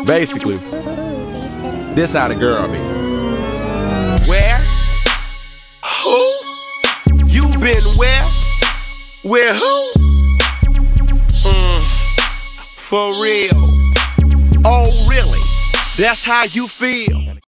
Basically, this how the girl be. Where? Who? You been where? Where who? Mm, for real. Oh, really? That's how you feel?